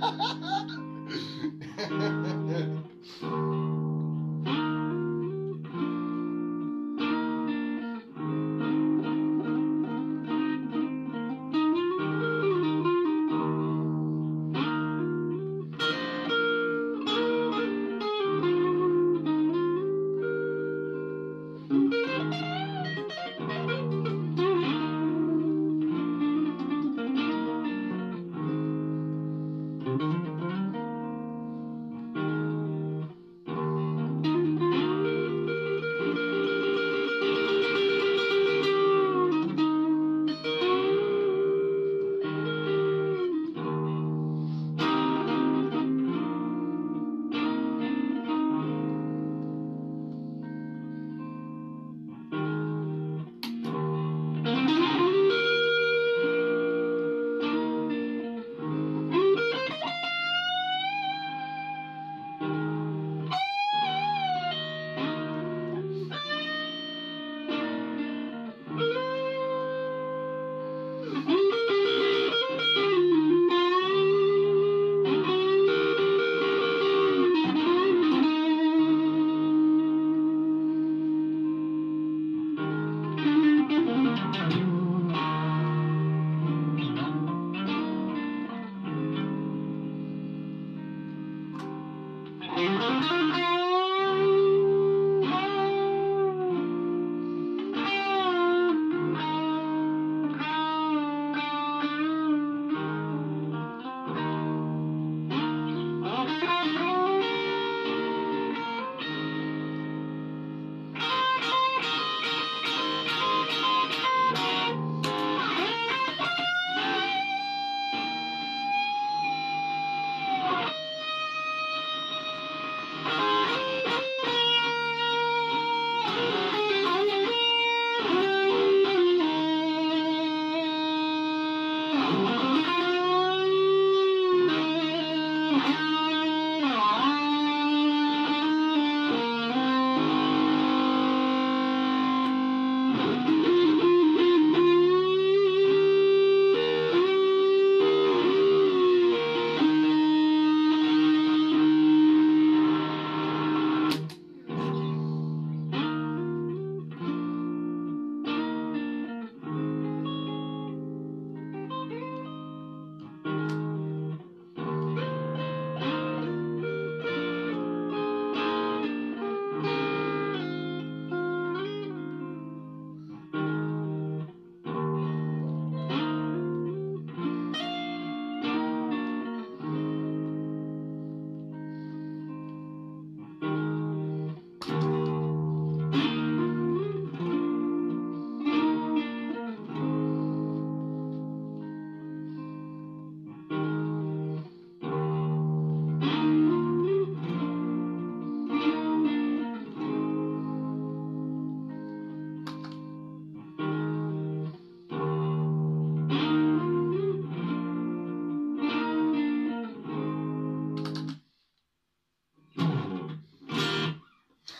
Ha ha ha ha! Música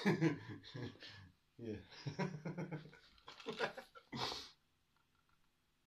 yeah.